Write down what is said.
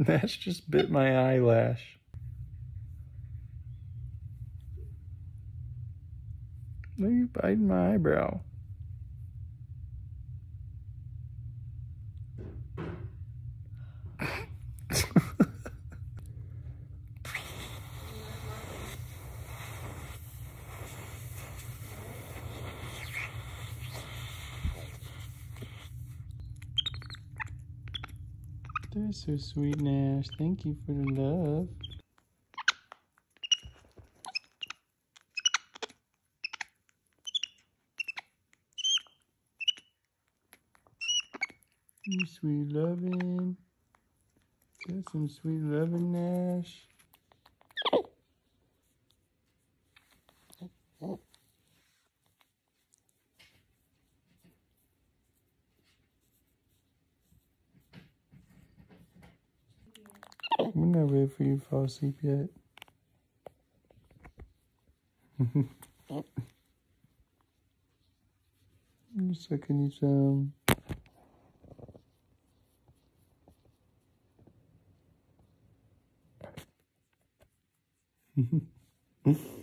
Nash just bit my eyelash. Why are you biting my eyebrow? They're so sweet, Nash. Thank you for the love. You sweet loving. Got some sweet loving, Nash. We're not ready for you to fall asleep yet. I'm sucking you down. Mm-hmm.